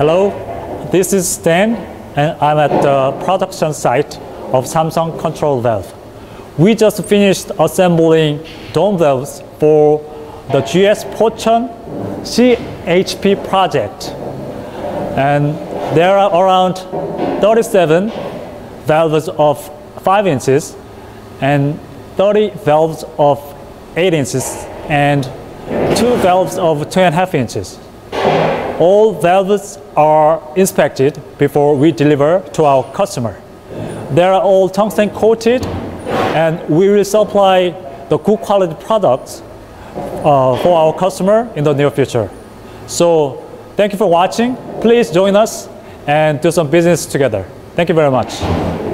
Hello, this is Stan, and I'm at the production site of Samsung Control Valve. We just finished assembling dome valves for the GS Pocheon CHP project. And there are around 37 valves of 5 inches and 30 valves of 8 inches and 2 valves of 2.5 inches. All valves are inspected before we deliver to our customer. They are all tungsten coated and we will supply the good quality products uh, for our customer in the near future. So thank you for watching. Please join us and do some business together. Thank you very much.